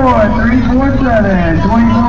4, 347, 25.